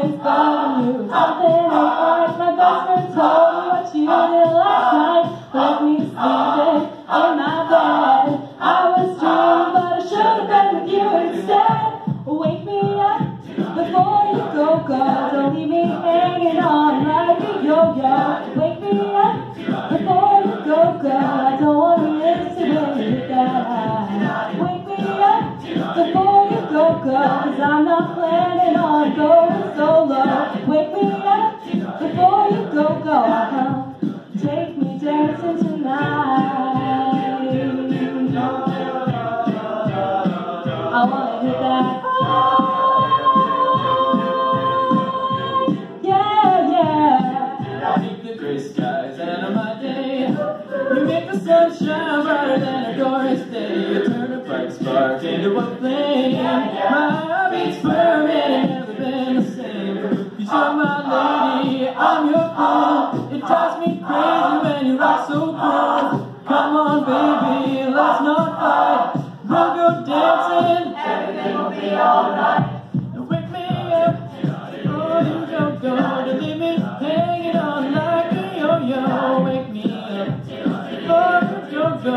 always bothering you. Something ain't right. My best friend told me what you did last night. Let me sleeping in my bed. I was drunk, but I should have been with you instead. Wake me up before you go go. Don't leave me hanging on like a yo-yo. Wake me up before you go go. I don't want to live to that. Wake me up before you go go. Cause I'm not You shine brighter than a chorus day. You turn a bright spark into a flame. My heart beats permanent, never been the same. You are my lady, I'm your fool. It drives me crazy when you rock so cool. Come on, baby, let's not fight. We'll go dancing, everything will be alright. Wake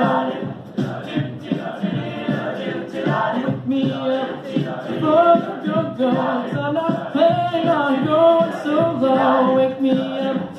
me up. Fuck your guns. I'm not playing going so low. Wake me up.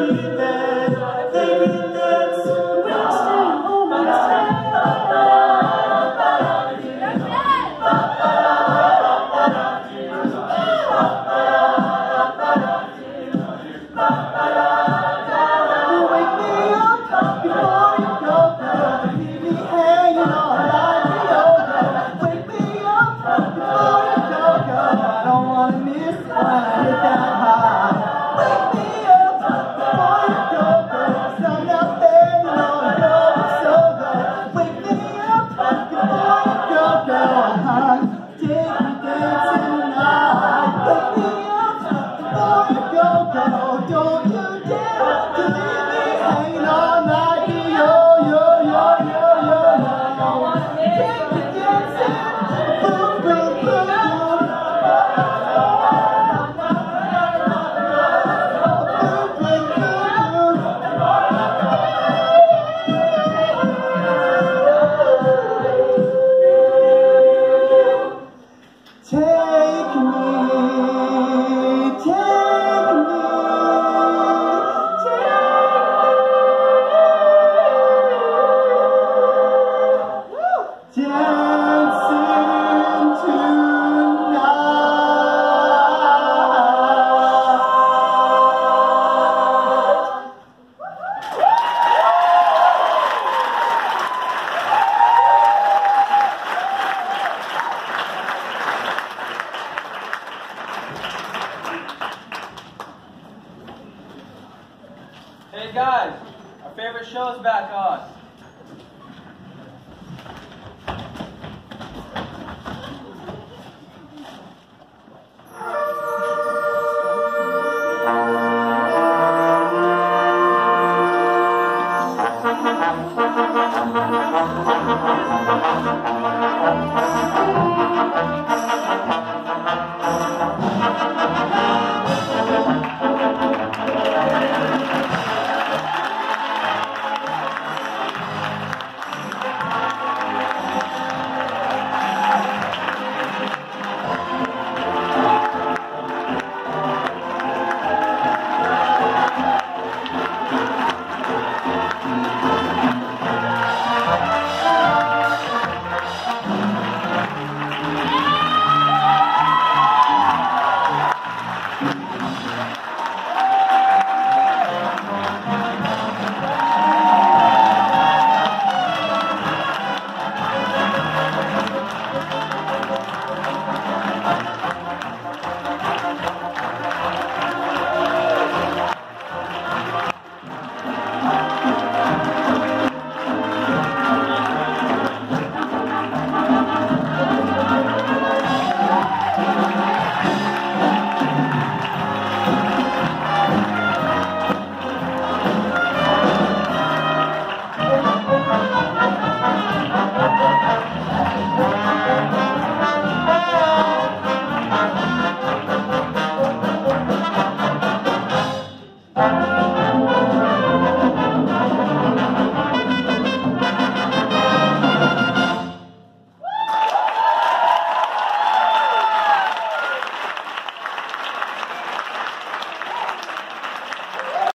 worthy guys, our favorite show is back on.